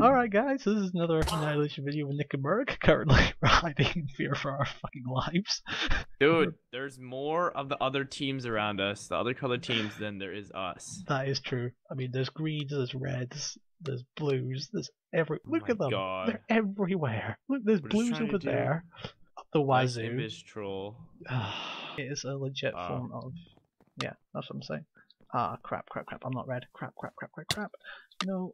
Alright guys, this is another Annihilation video with Nick and Merg. Currently we're hiding in fear for our fucking lives. Dude, there's more of the other teams around us, the other colored teams, than there is us. That is true. I mean there's greens, there's reds, there's blues, there's every Oh look my at them. God. They're everywhere. Look there's We're blues over there. Up the wazoo. image troll. it is a legit Wow. form of Yeah, that's what I'm saying. Ah crap, crap, crap, I'm not red. Crap, crap, crap, crap, crap. No.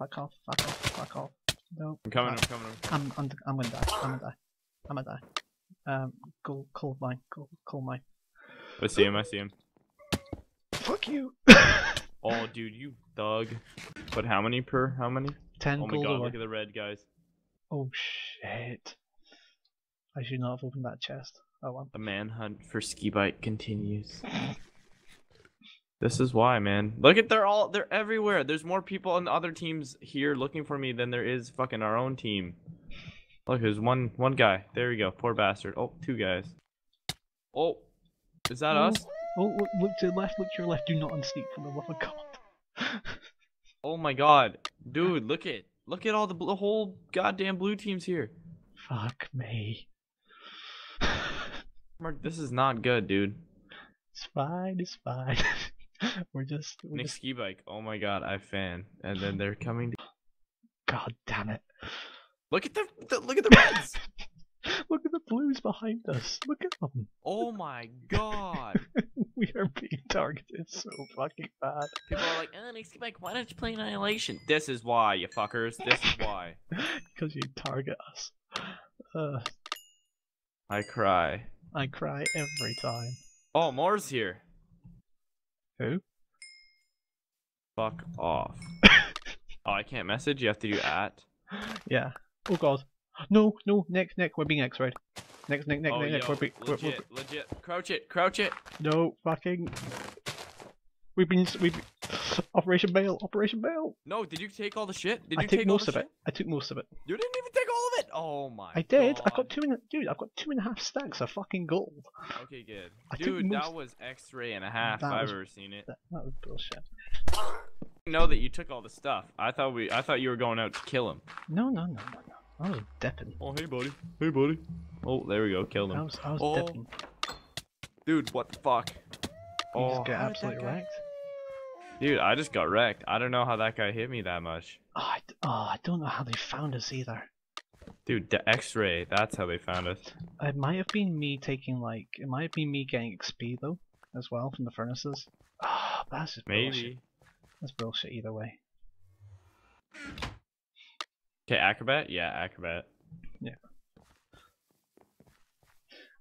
Fuck off, fuck off, fuck off. No. I'm coming, I'm coming, I'm coming. I'm, I'm, I'm gonna die. I'm gonna die. I'm gonna die. Um, go, coal mine. Go, coal mine. I see him, I see him. Fuck you. Oh, dude, you thug. But how many per? How many? Ten Oh my god, look at the red guys. Oh shit. I should not have opened that chest. Oh well. The manhunt for ski bike continues. This is why, man. Look at they're all they're everywhere. There's more people on the other teams here looking for me than there is fucking our own team. Look, there's one one guy. There we go. Poor bastard. Oh, two guys. Oh, is that Oh. us? Oh, look, look to the left. Look to your left. Do not unsneak for the love of God. Oh my god, dude, look at look at all the, the whole goddamn blue teams here. Fuck me. Mark, this is not good, dude. It's fine. It's fine. we're just. We're Nick just. ski bike. Oh my god, I fan. And then they're coming. To... God damn it. Look at the, the look at the reds. Look at the blues behind us. Look at them. oh my god. we are being targeted so fucking bad. People are like, oh, Nick ski bike. Why don't you play Annihilation? This is why, you fuckers. This is why. Because you target us. Uh, I cry. I cry every time. Oh, Moore's here. Who? Fuck off. oh, I can't message. You have to do at. Yeah. Oh god. No, no, Nick, Nick, we're being X-rayed. Nick, Nick, Nick, oh, Nick, Nick, we're being. We're, we're, legit, legit. Crouch it, crouch it. no, fucking. We've been. We've. Operation Bail, Operation Bail. No, did you take all the shit? Did I you took take most of it. I took most of it. You didn't even take all of it. Oh my. I did. I got two and a, dude. I've got two and a half stacks of fucking gold. Okay, good. I Dude, most- that was X-ray and a half. That if I've ever seen it. That, that was bullshit. know that you took all the stuff. I thought we. I thought you were going out to kill him. No, no, no, no, no. I was dipping. Oh, hey, buddy. Hey, buddy. Oh, there we go. Killed I was, I was Oh, dipping. Dude, what the fuck? You Oh, just get how did that absolutely wrecked. Dude, I just got wrecked. I don't know how that guy hit me that much. Oh I, d- oh, I don't know how they found us either. Dude, the X-ray. That's how they found us. It might have been me taking like it might have been me getting XP though, as well from the furnaces. Ah, that's just bullshit. Maybe. That's bullshit either way. Okay, acrobat. Yeah, acrobat. Yeah.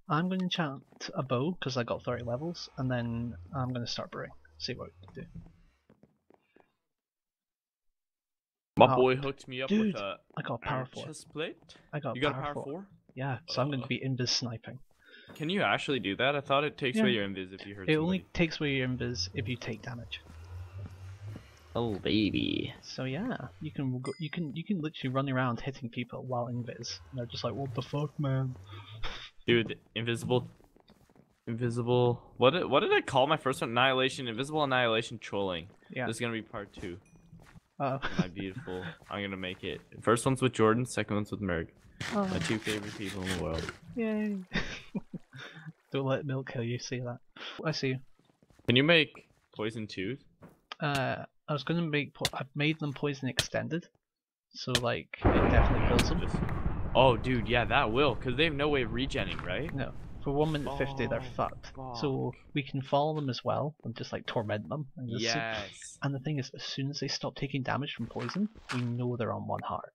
I'm going to enchant a bow because I got 30 levels, and then I'm going to start brewing. See what we can do. My Oh, boy hooked me up dude, with a I got a power four. chest plate. I got You a got a power, power four. four? Yeah, so I'm going to Uh, be invis sniping. Can you actually do that? I thought it takes Yeah. away your invis if you hurt It somebody. only takes away your invis if you take damage. Oh baby. So yeah, you can go, you can you can literally run around hitting people while invis. And they're just like, what the fuck, man? Dude, invisible, invisible. What did, what did I call my first one? Annihilation, invisible annihilation trolling. Yeah. This is gonna be part two. Uh, My beautiful. I'm gonna make it. First one's with Jordan. Second one's with Merg. oh, My two favorite people in the world. yay! Don't let milk kill you. See that? I see. you. Can you make poison twos? Uh, I was gonna make. Po- I've made them poison extended, so like it definitely kills them. Oh, dude, yeah, that will, cause they have no way of regenning, right? No, for one minute fifty, they're Oh, fucked. So we can follow them as well and just like torment them. And, just Yes. and the thing is, as soon as they stop taking damage from poison, we know they're on one heart,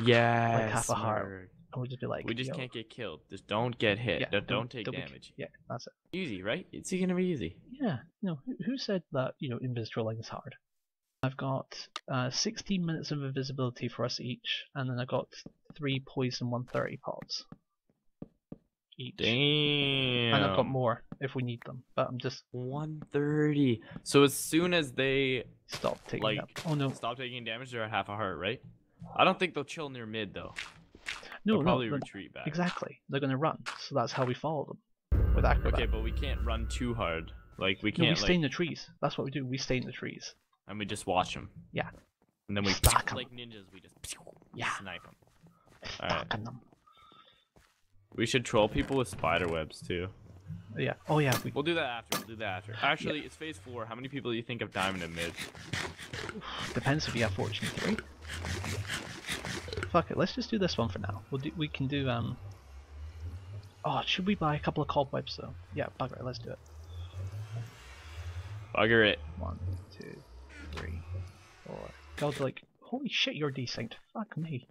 Yeah. Like half a heart. And we'll just be like, We just "Yo, can't get killed. Just don't get hit. Yeah, don't, don't take don't be- damage. Yeah, that's it. Easy, right? It's gonna be easy. Yeah, no, who, who said that, you know, invis trolling is hard? I've got uh, 16 minutes of invisibility for us each, and then I've got 3 poison 130 pods. Each. Damn. And I've got more if we need them, but I'm just 130. So as soon as they stop taking Like-. Oh no, stop taking damage, they're at half a heart, right? I don't think they'll chill near mid though. no, They'll no, probably retreat back. exactly. They're gonna run, so that's how we follow them with acrobat. Okay, but we can't run too hard. Like we no, we can't stay like, in the trees. That's what we do. We stay in the trees. and we just watch them. Yeah. And then we Stack like ninjas. We just Yeah. snipe them. Alright. Stacking them. We should troll people with spider webs too. Yeah. Oh yeah. We, We'll do that after. We'll do that after. Actually, it's phase four. How many people do you think of diamond and mid? depends if you have fortune three. Fuck it. Let's just do this one for now. We'll do. We can do um. Oh, should we buy a couple of cobwebs though? Yeah, bugger it. Let's do it. Bugger it. One, two, three, four. God, like, holy shit, you're decent. Fuck me.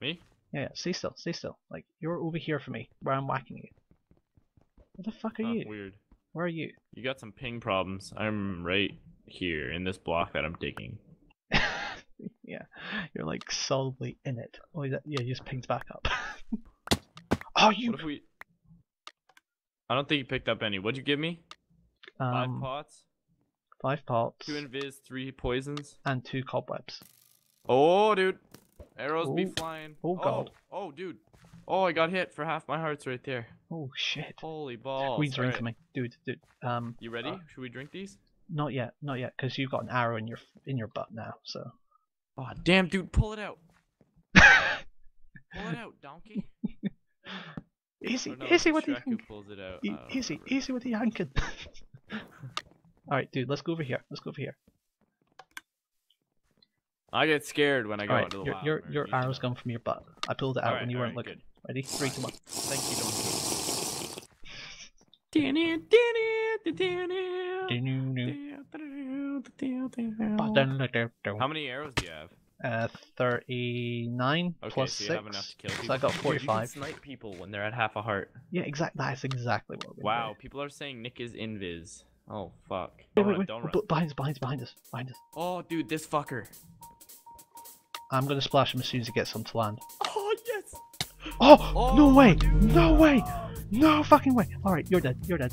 Me? Yeah, yeah, stay still, stay still. Like, you're over here for me, where I'm whacking you. Where the fuck are Huh, you? Weird. Where are you? You got some ping problems. I'm right here in this block that I'm digging. yeah, you're like solidly in it. Oh, yeah, yeah, you just pinged back up. oh, you. What if we? I don't think you picked up any. What'd you give me? Five Um, pots, five pots two invis, three poisons. and two cobwebs. Oh, dude, arrows be Oh. flying. Oh, God. Oh, dude. Oh, I got hit for half my hearts right there. Oh shit. Holy balls. Queens are Alright. incoming, dude. Dude. Um, You ready? Uh, Should we drink these? not yet, not yet, because you've got an arrow in your in your butt now. So. Oh, damn, dude, pull it out. Pull it out, donkey. Easy, no, easy with the yank. pulls it out. E- easy, remember. easy with the yanking. Alright, dude, let's go over here. Let's go over here. I get scared when I go Alright, into the your wild. your, your you know arrow's that. gone from your butt. I pulled it out Alright, when you weren't alright, looking. Ready? Three, two, one. Thank you, donkey. How many arrows do you have? Uh, 39 Okay, plus so 6. to kill. So I got Dude, you can 45. snipe people when they're at half a heart. Yeah, exactly. That's exactly what we're Wow, gonna people are saying Nick is invis. Oh fuck. do. Don't Wait, wait, run, wait. don't run. Behind us, behind us, behind us, behind us. Oh, dude, this fucker. I'm gonna splash him as soon as he gets on to land. Oh yes. Oh, oh. no Oh, way! No way! No fucking way! Alright, you're dead, you're dead.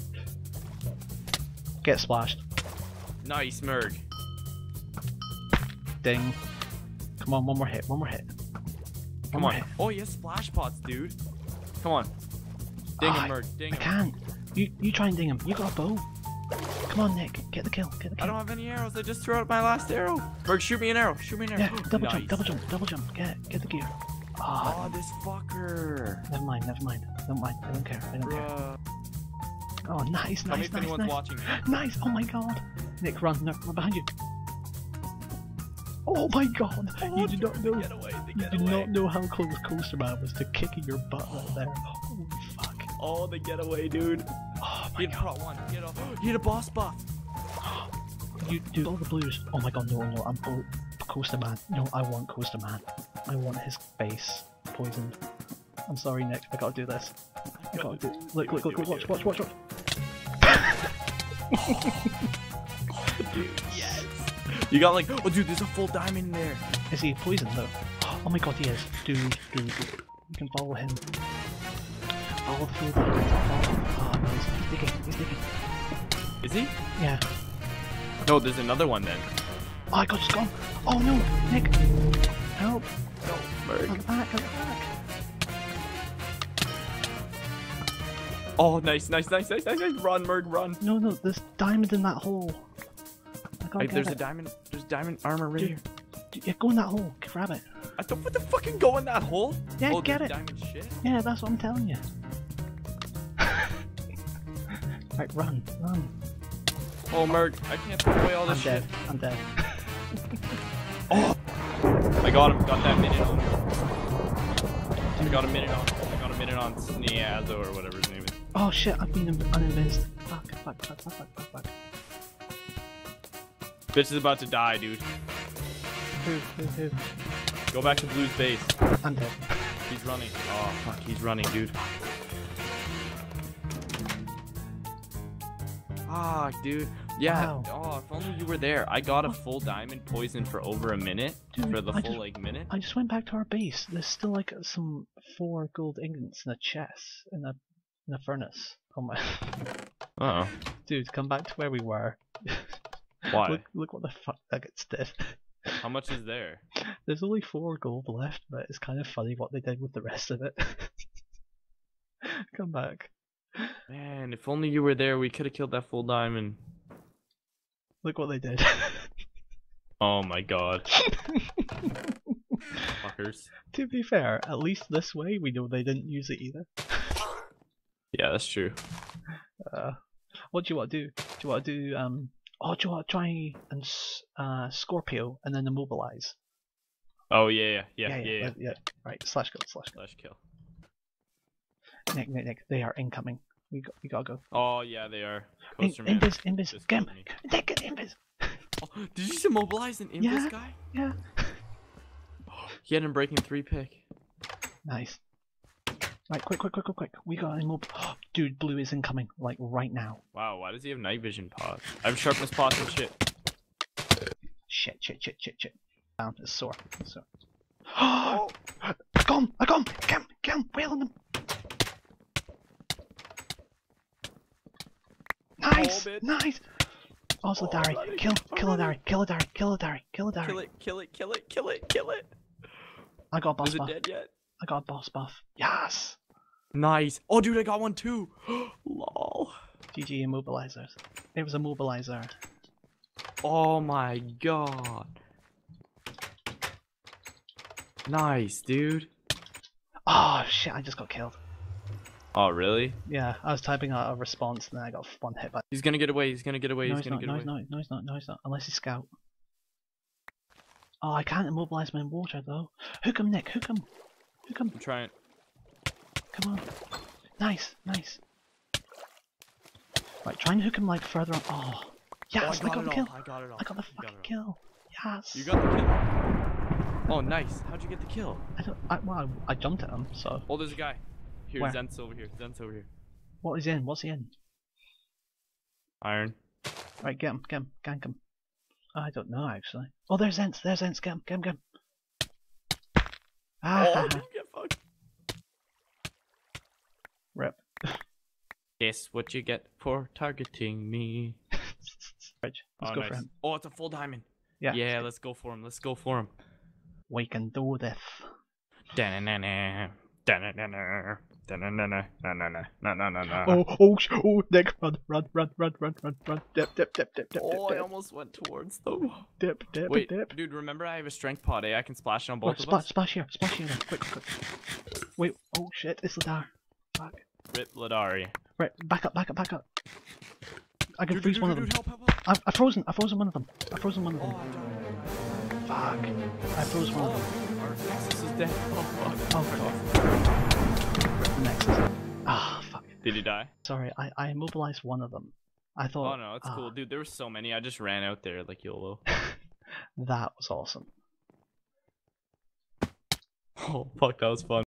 Get splashed. Nice, Merg. Ding. Come on, one more hit, one more hit. One Come more on. hit. Oh, yes, splash pots, dude. Come on. Ding him, ah, Merg. Ding I him. can't. You you try and ding him. You got a bow. Come on, Nick. Get the kill. Get the I don't have any arrows. I just threw out my last arrow. Merg, shoot me an arrow. Shoot me an arrow. Yeah, double jump, double jump, double jump. Get get the gear. Ah, Oh, this fucker. never mind, never mind. Don't mind. I don't care. I don't care. Oh, nice, Tell nice, if nice, anyone's nice. watching. Nice. Oh my god. Nick, run. No, run behind you. Oh my god. you do not know. Away. You do not know how close Coaster Man was to kicking your butt right there. Holy fuck. Oh, the getaway, dude. My He had god. prot one. He had a, he had a boss buff. You do all the blues. Oh my god, no, no, I'm blue. Coaster Man. No, I want Coaster Man. I want his face poisoned. I'm sorry, Nick. I gotta do this. I gotta do. Look, look, look, look, watch, watch, watch, watch. Yes. You got like, oh, dude, there's a full diamond in there. Is he poisoned though? Oh my god, he is. Dude, dude, dude. You can follow him. The full diamond. Follow. Oh no, he's, he's digging. He's digging. Is he? Yeah. No, there's another one then. Oh god, it's gone. Oh no, Nick. Help. No, Merg. the back, the back. Oh, nice, nice, nice, nice, nice, nice. Run, Merg, run. No, no, there's diamond in that hole. I gotta Hey, get there's it. a diamond. There's diamond armor right Dude. here. Yeah, go in that hole. Grab it. I don't what the fucking go in that hole. Yeah, oh, get it. Diamond shit. Yeah, that's what I'm telling you. Right, run, run. Oh, Merg, I can't throw away all I'm this dead. shit. I'm dead. Oh! I got him. Got that minute on. I got a minute on. I got a minute on Sneazo or whatever his name is. Oh shit, I've been uninvinced. Fuck, fuck, fuck, fuck, fuck, fuck, fuck. Bitch is about to die, dude. Who, who, who? Go back to Blue's base. I'm dead. He's running. Oh fuck, he's running, dude. Ah, dude. Yeah. Wow. Oh, if only you were there. I got a full diamond poison for over a minute. Dude, for the I full just- like minute. I just went back to our base. There's still like some four gold ingots in a chest in a in a furnace. Oh my, Uh dude, come back to where we were. oh. Why? Look, look what the fuck nuggets did. How much is there? There's only four gold left, but it's kind of funny what they did with the rest of it. come back. Man, if only you were there, we could have killed that full diamond. Look what they did. Oh my god. Fuckers. to be fair, at least this way we know they didn't use it either. Yeah, that's true. Uh, what do you want to do? Do you want to do um? Oh, do you want to try and uh Scorpio and then immobilize? Oh yeah, yeah, yeah, yeah. yeah, let- yeah. Right, slash go, slash go. Slash kill. Nick, Nick, Nick, they are incoming. We got, we gotta go. Oh yeah, they are. In, Coaster invis, invis, get him. killed me. Invis. Oh, did you just immobilize an Invis Yeah. guy? Yeah. He had him breaking three pick. Nice. Right, quick, quick, quick, quick, quick. We got immob. Dude, blue is incoming, like right now. Wow, why does he have night vision pods? I have sharpness pods and shit. Shit, shit, shit, shit, shit. Down, it's sore. It's sore. I got him! I got him! Get him! Get him! On him! Nice! nice! Also, oh, oh, Dari, kill, kill a. Dari, kill a Dari, kill a Dari, kill a Dari. Kill it, kill it, kill it, kill it, kill it. I got a boss Is it buff. dead yet? I got a boss buff. Yes! Nice. Oh, dude, I got one too. Lol. GG immobilizers. It was a mobilizer. Oh my god. Nice, dude. Oh shit, I just got killed. Oh, really? Yeah, I was typing out a response and then I got one hit by. He's gonna get away. He's gonna get away. No, he's he's gonna not, get no, away. he's not, no, he's not, no, he's not, unless he's scout. Oh, I can't immobilize him in water though. Hook him, Nick, hook him. Hook him, I'm trying. come on. Nice, nice. Right, try and hook him like further on. Oh, yes, oh, I got it the kill. I got it all. I got the You fucking it all. kill. Yes. You got the kill. Oh, nice. How'd you get the kill? I don't. I, well, I, I jumped at him. So Oh, there's a guy. Here, Where? Zent's over here. Zent's over here. what is in? What's he in? Iron. Right, get him, get him, gank him. I don't know actually. Oh, there's Ents. There's Ents. Get him, get him, get him. Ah, Oh, you get fucked? rip. Guess what you get for targeting me? Bridge. Let's oh, go nice. for him. Oh, it's a full diamond. Yeah. Yeah, let's go for him. Let's go for him. We can do this. Da-na-na-na. Da-na-na-na. Da-na-na-na. Na-na-na. Na-na-na-na. Oh, oh, oh, Nick, run, run, run, run, run, run, run. Dip, dip, dip, dip, dip, Oh, I almost went towards them. dip, dip, Wait, dip. dude, remember I have a strength pod, eh? I can splash it on Oh, both of splash, us? splash here, splash here, then. quick, quick. Wait, oh shit, it's Ladar. Fuck. Rip Ladari. Right, back up, back up, back up. I can Dude, freeze dude, one dude, of them. dude, help, help, help. I've, I've frozen, I've frozen one of them. I've frozen one of Oh, them. I died. Fuck. I froze one of them. Oh, our Nexus is dead. Oh, fuck. Oh, fuck. Nexus. Ah, fuck. Did he die? Sorry, I, I immobilized one of them. I thought. Oh, no, it's ah, cool. Dude, there were so many. I just ran out there like YOLO. That was awesome. Oh, fuck, that was fun.